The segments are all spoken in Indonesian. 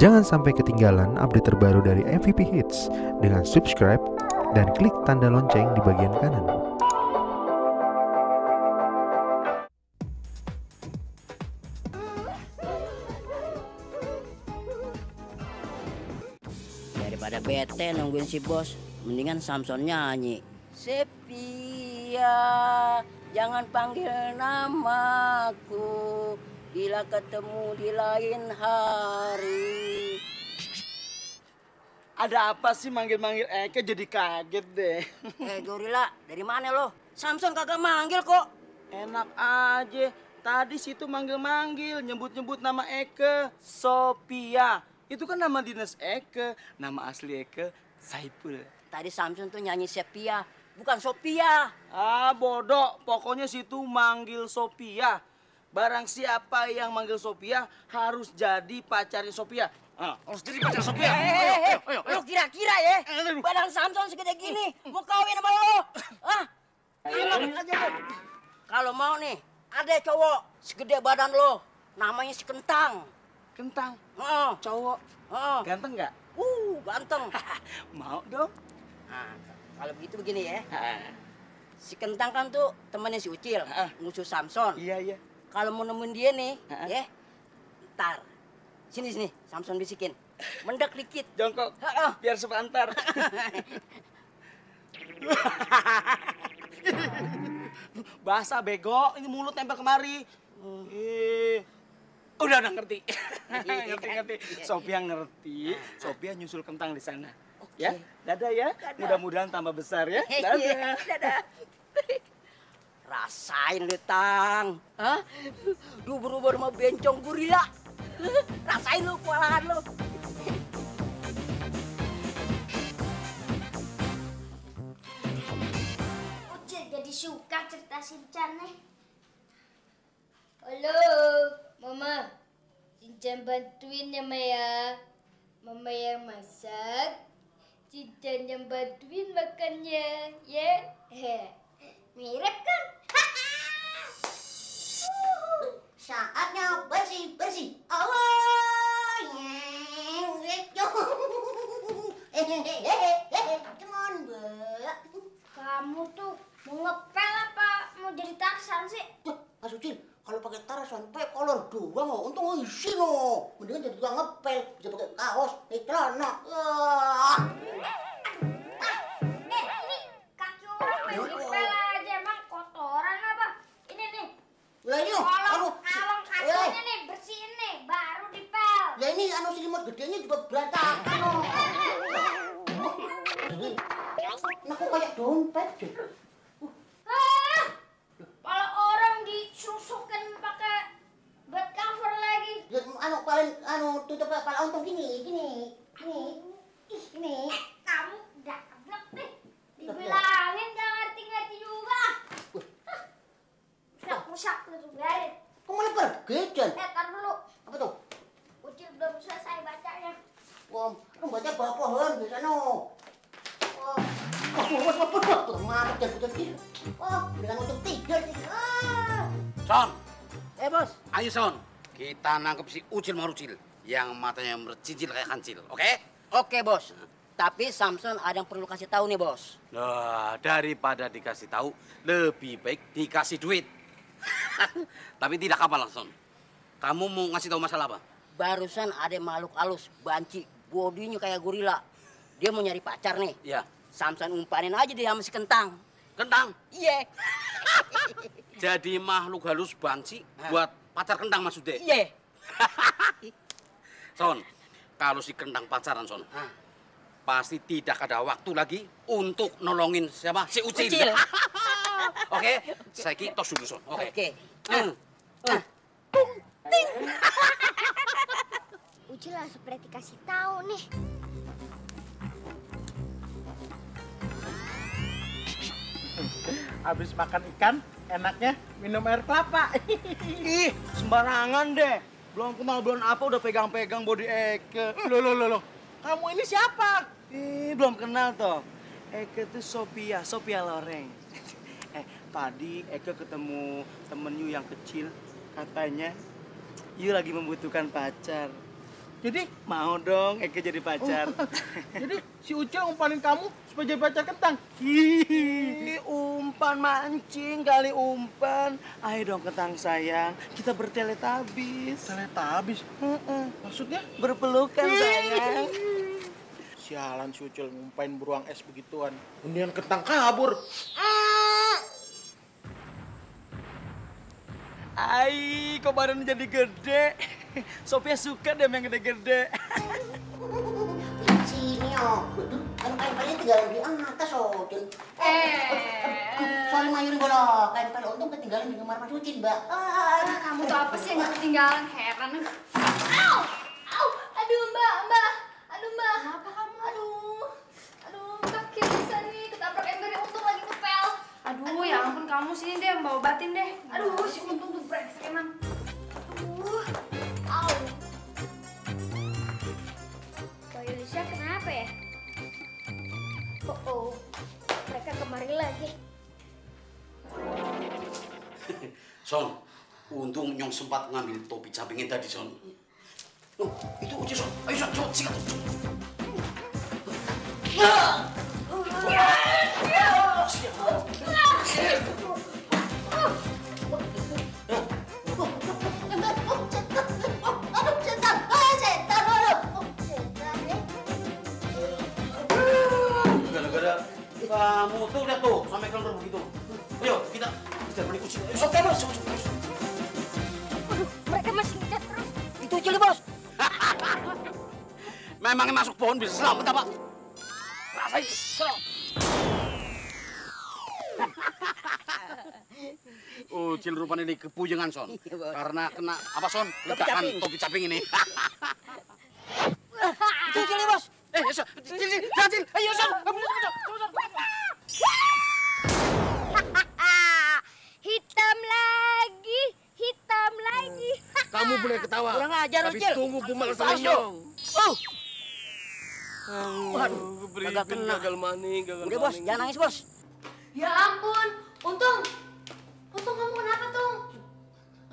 Jangan sampai ketinggalan update terbaru dari MVP Hits dengan subscribe dan klik tanda lonceng di bagian kanan. Daripada bete nungguin si bos, mendingan Samson nyanyi. Sepia, jangan panggil namaku bila ketemu di lain hari. Ada apa sih manggil-manggil Eke jadi kaget deh. Eh gorila, dari mana lo? Samson kagak manggil kok. Enak aja. Tadi situ manggil-manggil, nyebut-nyebut nama Eke. Sophia. Itu kan nama dinas Eke. Nama asli Eke Saipul. Tadi Samson tuh nyanyi Sepia, bukan Sophia. Ah bodoh, pokoknya situ manggil Sophia. Barang siapa yang manggil Sophia harus jadi pacarnya Sophia. Ah, harus jadi pacar Sophia. Eh, eh, ayo, ayo, lo ayo. kira-kira ya? Badan Samson segede gini, mau kawin sama lo? Ah, aja kalau mau nih, ada cowok segede badan lo, namanya si Kentang. Kentang, Oh, cowok, oh, ganteng nggak? uh, ganteng. Mau dong. Nah, kalau begitu begini ya, si Kentang kan tuh temannya si Ucil, musuh Samson. Iya, iya. Kalau mau nemuin dia nih, ya, ntar. Sini, sini, Samson bisikin. Mendek dikit. Jongkok, biar sebentar. Basah bego, ini mulut nempel kemari. Eh, udah udah ngerti. ngerti ngerti. Sophia ngerti. Sophia nyusul kentang di sana. Ya, dadah ya. Mudah-mudahan tambah besar ya. Dadah. Dadah. Rasain lu, Tang. Hah? Lu berubah sama bencong gorila. Rasain lu kewalahan lu. Ucil jadi suka cerita Shinchan nih. Halo, Mama. Shinchan bantuin ya, Maya. Mama yang masak. Shinchan yang bantuin makannya, ya. Mirip kan? Saatnya bersih bersih. Allah, Mbak. Kamu tuh mau ngepel apa mau jadi Tarsan sih? Mas Ucil, kalau pakai taras sampai kolor doang, oh. untung isi no. Mendingan jadi tukang ngepel, bisa pakai kaos, pakai celana. Wah. Dompet deh. Ah, kalau orang disusukin pakai bed cover lagi. Anu paling anu tutup kepala untung gini, gini, gini, gini. Son, Eh, Bos. ayo Son. Kita nangkep si Ucil Marucil yang matanya mercincil kayak kancil, oke? Oke, Bos. Tapi Samson ada yang perlu kasih tahu nih, Bos. Nah, daripada dikasih tahu, lebih baik dikasih duit. Tapi tidak kapal Son. Kamu mau ngasih tahu masalah apa? Barusan ada makhluk halus, banci, bodinya kayak gorila. Dia mau nyari pacar nih. Ya, Samson umpanin aja dia sama si Kentang. kentang. Iya. Jadi makhluk halus banci Hah. buat pacar kentang maksudnya. Iya. Son, kalau si kentang pacaran Son, Ah. pasti tidak ada waktu lagi untuk nolongin siapa? Si Ucil. Ucil. Oke, saya tos dulu Son. Oke. Oke. Hmm. Ah. Ucil lah seperti kasih tahu nih. Habis makan ikan, enaknya minum air kelapa. Ih, sembarangan deh. Belum kenal belum apa udah pegang-pegang body Eke. loh, loh, loh, loh. Kamu ini siapa? Ih, belum kenal toh. Eke tuh Sophia, Sophia Loreng. eh, tadi Eke ketemu temen Yu yang kecil. Katanya Yu lagi membutuhkan pacar. Jadi, Mau dong Eke jadi pacar. jadi si Ucil ngumpanin kamu supaya jadi pacar kentang. Ih, umpan mancing kali umpan. Ayo dong kentang sayang, kita berteletabis. Ternyata habis. Maksudnya? Berpelukan sayang. Sialan si Ucil ngumpain beruang es begituan. Mendingan kentang kabur. Ai, kok badan jadi gede? Sophia suka deh yang gede-gede. Sini oh. Tinggal di atas oh. Cil. Eh, Soalnya mayuri bola. Kain-kain untung ketinggalan di kamar Mas Ucin, Mbak. Ah, kamu tuh apa sih yang ketinggalan heran? Au, au, aduh mbak, mbak, sempat ngambil topi capingnya tadi, Son. Oh, itu Uci, Son. Ayo, Son, coba sikat. Kamu tuh lihat tuh, sampai keluar begitu. Ayo, kita kita beli kucing. Ayo, Son, bos. Son, Son, Son. Memangnya masuk pohon bisa selamat apa? Rasain, serang. Ucil rupanya ini kepujengan, Son. Iya. Karena kena apa, Son? Ledakan topi caping ini. Itu Cil bos. eh, Son, Cil, Cil, jangan, Cil. Ayo, Son. Hitam lagi, hitam lagi. Kamu boleh ketawa. Kurang ajar, Tapi Ucil. tunggu pemalasan Pas dong. Oh, Waduh, kagak kena. gagal maning, gagal udah bos, maning. jangan nangis bos. Ya ampun, untung. Untung kamu kenapa, Tung?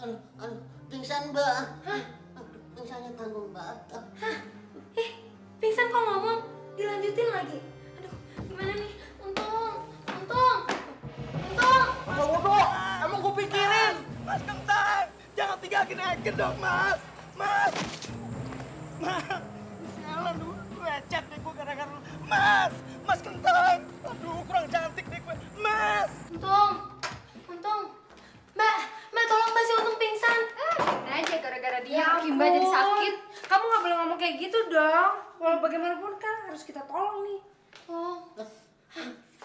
Aduh, aduh, pingsan, Mbak. Aduh, pingsannya tanggung banget. Eh, pingsan kok ngomong? Dilanjutin lagi. Aduh, gimana nih? Untung, untung, untung. Bodoh, emang gue pikirin. Mas Kentang, jangan tinggalin Eke dong, Mas. Mas. Mas. Sialan lu, lecet deh gue gara-gara lu. Mas, Mas Kentang. Aduh, kurang cantik deh gue. Mas. Untung, untung. Mbak, mbak tolong mbak si untung pingsan. Hmm, aja gara-gara dia, bikin mbak jadi sakit. Kamu nggak boleh ngomong kayak gitu dong. Walau bagaimanapun kan harus kita tolong nih. Oh,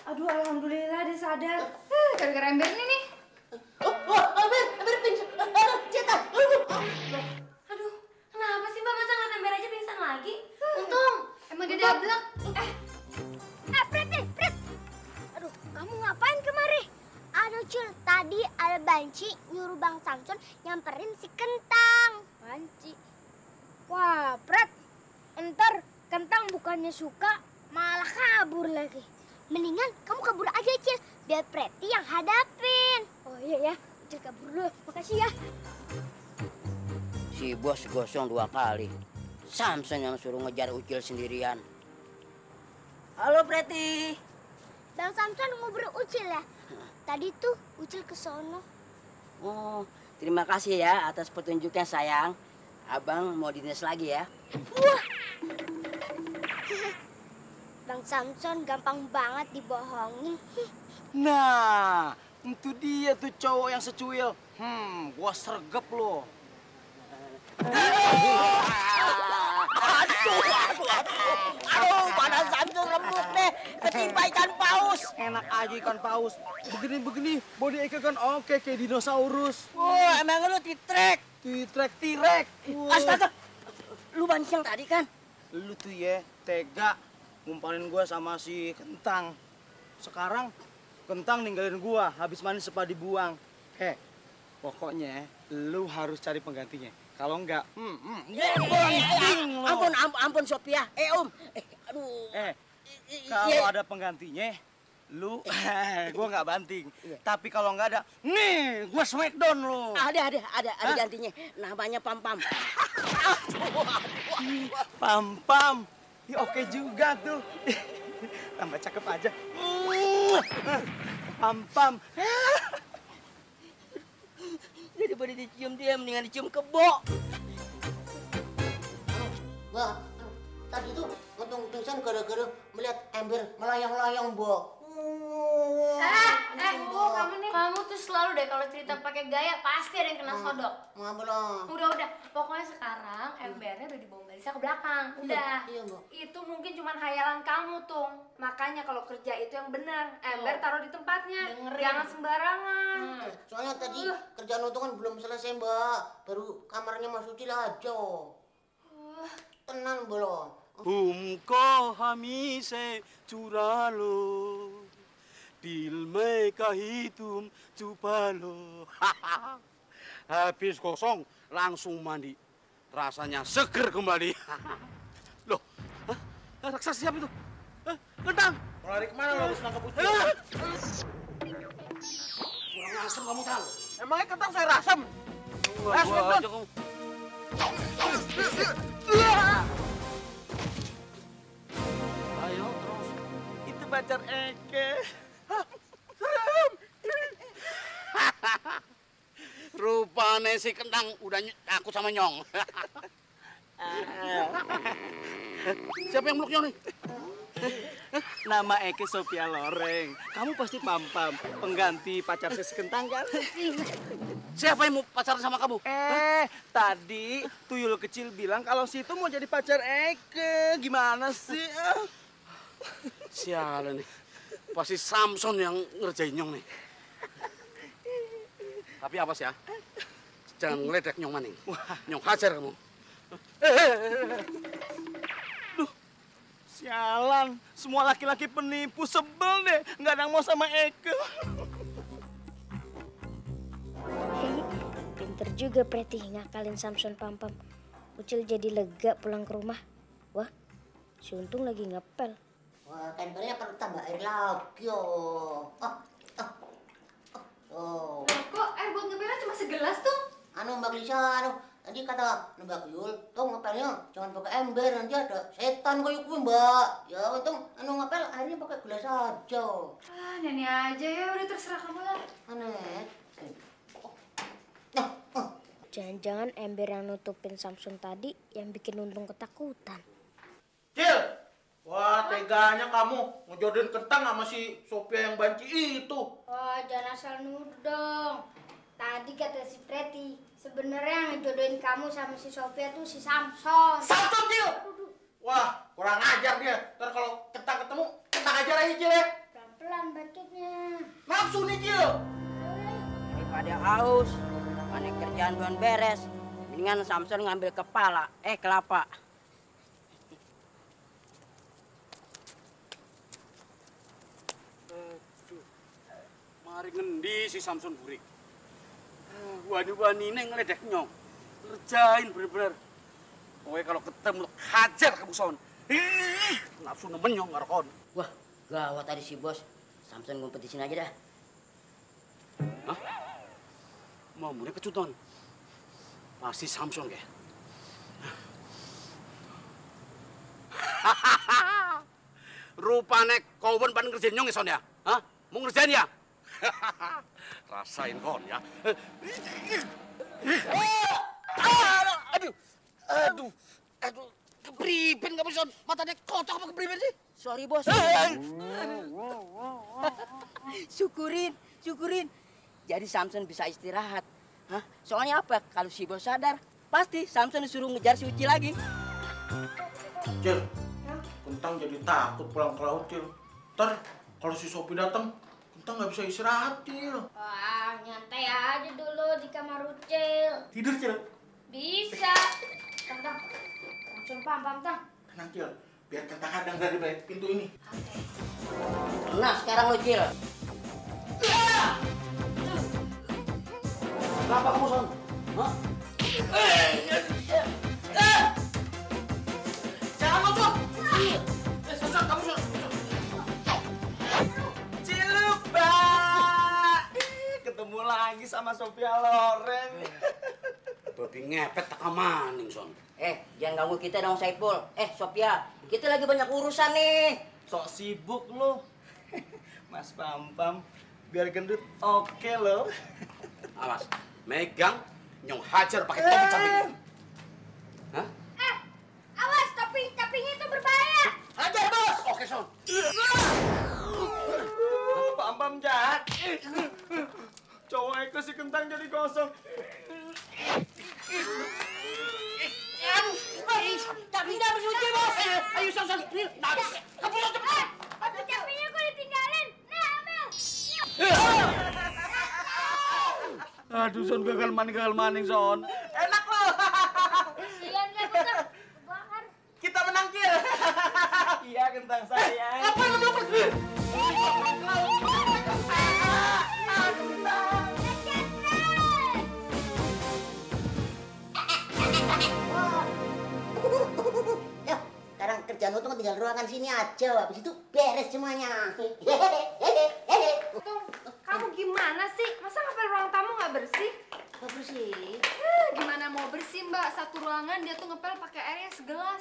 Aduh, alhamdulillah dia sadar. eh, gara-gara ember ini nih. Tadi ada Banci nyuruh Bang Samson nyamperin si Kentang. Banci? Wah, Pret. Entar Kentang bukannya suka, malah kabur lagi. Mendingan kamu kabur aja, Cil. Biar Preti yang hadapin. Oh iya ya, Cil kabur dulu. Makasih ya. Si bos gosong dua kali. Samson yang suruh ngejar Ucil sendirian. Halo Preti. Bang Samson ngobrol Ucil ya? Tadi tuh Ucil ke sono. Oh, terima kasih ya atas petunjuknya sayang. Abang mau dinas lagi ya. Bang Samson gampang banget dibohongin. Nah, itu dia tuh cowok yang secuil. Hmm, gua sergap lo. Aduh, aduh, aduh. Aduh, Samson lembut deh. Ketimpa ikan paus. Enak aja ikan paus. Begini-begini, body Eke kan oke kayak dinosaurus. Oh, emang lu titrek. Titrek tirek. Wah. Astaga. Lu bancing tadi kan? Lu tuh ya tega ngumpulin gua sama si Kentang. Sekarang Kentang ninggalin gua, habis mandi sepa dibuang. Heh, pokoknya lu harus cari penggantinya. Kalau enggak, hmm, hmm, banting lo. Ampun, ampun, ampun Sophia. Eh, Om. Eh, aduh. Eh, kalau iya. ada penggantinya, Lu, gua nggak banting. Tapi kalau nggak ada, nih, gua smackdown lu. Ada, ada, ada, ada gantinya. Namanya Pam Pam. Pam pam. Ya, oke juga tuh. Tambah cakep aja. Pam pam. Daripada dicium dia, mendingan dicium kebo. Wah, tadi tuh untung pingsan gara-gara melihat ember melayang-layang, Mbak. Eh, eh, Bu, kamu nih. Kamu tuh selalu deh kalau cerita pakai gaya pasti ada yang kena sodok. Ngapa lah? Udah, udah. Pokoknya sekarang embernya udah dibawa Mbak Lisa ke belakang. Udah. Iya. Itu mungkin cuma hayalan kamu, Tung. Makanya kalau kerja itu yang benar. Ember taruh di tempatnya. Jangan sembarangan. Soalnya tadi kerjaan untung kan belum selesai, Mbak. Baru kamarnya Mas Ucil aja. Tenang, belum. Humko hamise curalo Dilme kahitum cupalo Habis kosong, langsung mandi. Rasanya seger kembali. Loh, hah? raksasa siapa itu? Hah? Kentang! Mau lari ke mana lo habis nangkep! Kurang asem kamu tahu. Emangnya kentang saya rasem? Wah, Eh, gua Smackdown. aja kamu. Ayo terus. Itu pacar Eke. Rupanya si kentang udah takut sama nyong. Siapa yang meluk nyong nih? Nama Eke Sophia Loreng. Kamu pasti pam pam. Pengganti pacar si kentang kan? Siapa yang mau pacaran sama kamu? Eh, tadi tuyul kecil bilang kalau situ mau jadi pacar Eke. Gimana sih? Sialan nih. Pasti Samson yang ngerjain nyong nih. Tapi apa sih ya? Jangan ngeledek nyong maning. Nyong hajar kamu. Sialan, semua laki-laki penipu sebel deh. Nggak ada yang mau sama Eke. Pinter juga Preti ngakalin Samson Pampam. Ucil jadi lega pulang ke rumah. Wah, si Untung lagi ngepel. Wah, tempelnya perlu tambah air lagi, oh. Ah, ah, ah. Oh. Kok air buat ngepelnya cuma segelas tuh? Anu Mbak Lisa, anu tadi kata Mbak Yul, tuh ngepelnya jangan pakai ember nanti ada setan kayak gue Mbak. Ya untung anu ngepel airnya pakai gelas aja. Ah, nenek aja ya. Udah terserah kamu lah. Aneh. Jangan-jangan ember yang nutupin Samson tadi yang bikin Untung ketakutan. Cil! Wah, teganya kamu ngejodohin kentang sama si Sophia yang banci itu. Wah, jangan asal nuduh dong. Tadi kata si Preti, sebenarnya yang ngejodohin kamu sama si Sophia tuh si Samson. Samson, Cil! Wah, kurang ajar dia. Ntar kalau kentang ketemu, kentang ajar aja, Cil ya. Pelan-pelan bacotnya. Nafsu nih, Cil. Daripada haus, mana kerjaan belum beres. Mendingan Samson ngambil kepala, eh kelapa. Mari ngendi si Samson burik. Ah, Wani-wani ini ngeledek nyong. Ngerjain bener-bener. Pokoknya kalau ketemu hajar kamu son. Nafsu nemen nyong ngarkon. Wah, gawat tadi si bos. Samson ngumpet di sini aja dah. Hah? Mau mulai kecuton. Pasti Samson kayak. Rupanya kau pun pan ngerjain nyong ya son ya? Hah? Mau ngerjain ya? Rasain kon ya. Aduh, aduh, aduh, aduh, kepriben kamu son, matanya kotak apa kepriben sih? Sorry bos. syukurin, syukurin. Jadi Samson bisa istirahat. Hah? Soalnya apa? Kalau si bos sadar, pasti Samson disuruh ngejar si Uci lagi. Cil, kentang jadi takut pulang ke laut, Cil. Ntar kalau si Sophie datang, kentang nggak bisa istirahat, Cil. Wah, nyantai aja dulu di kamar Ucil. Tidur, Cil. Bisa. Tang, tang. Langsung pam, pam, tang. Tenang, Cil. Biar kentang hadang dari pintu ini. Nah, sekarang lo Cil. Kenapa kamu son? Sama Sophia Loren. Babi ngepet tak maning son. Eh, jangan ganggu kita dong Saipul. Eh, Sophia, kita lagi banyak urusan nih. Sok sibuk lo. Mas Pampam, biar gendut oke lo. Awas, megang nyong hajar pakai topi samping. Hah? Eh, awas, tapi tapinya itu berbahaya. Hajar bos. Oke son. Pampam jahat. Cowok Eko si kentang jadi kosong. Tapi nggak bersuci, bos. Ayo son son. Ini nabis. Kamu son cepet. Tapi tapinya kok ditinggalin. Nah, ambil. Aduh, Son gagal maning gagal maning, Son. Enak lo. Kasian ya, bener. Bakar. Kita menang, Kil. Iya, kentang saya. Apa yang mau Ya, sekarang kerjaan lo tuh tinggal ruangan sini aja, habis itu beres semuanya.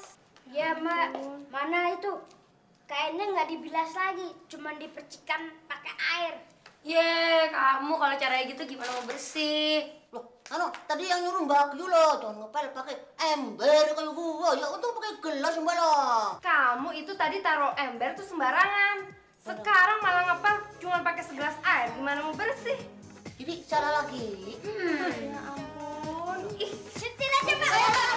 bilas. Ya, Mbak. Mana itu? Kainnya nggak dibilas lagi, cuman dipercikan pakai air. Ye, kamu kalau caranya gitu gimana mau bersih? Loh, anu, tadi yang nyuruh Mbak Yu loh, jangan ngepel pakai ember kayak gua. Ya untung pakai gelas Mbak loh. Kamu itu tadi taruh ember tuh sembarangan. Sekarang malah ngepel cuma pakai segelas air, gimana mau bersih? Jadi cara lagi. Hmm. Ya ampun. Ih, setir aja, Mbak. Eh,